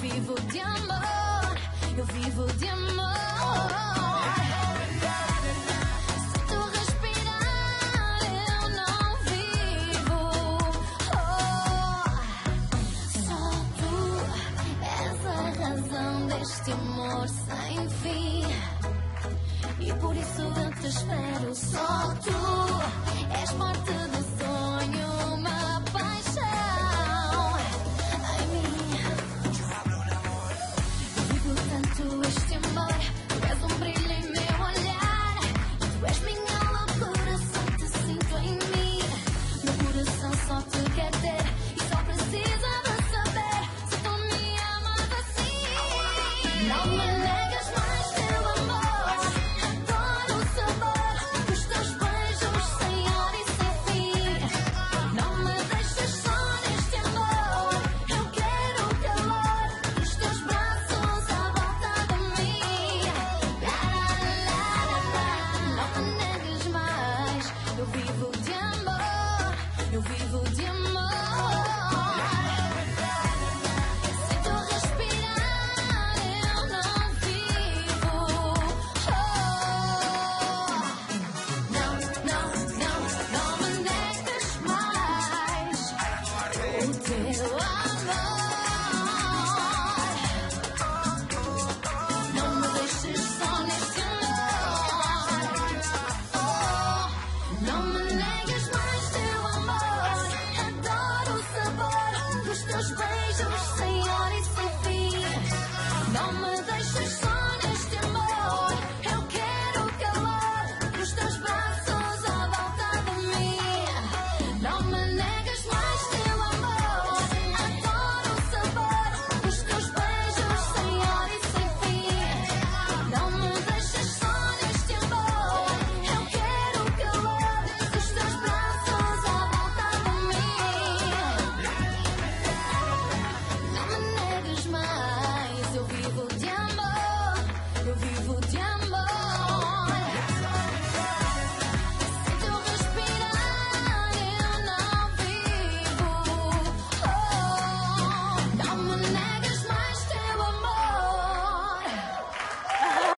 vivo de amor, eu vivo de amor. este amor sem fim. E por isso eu te espero. Só tu és parte You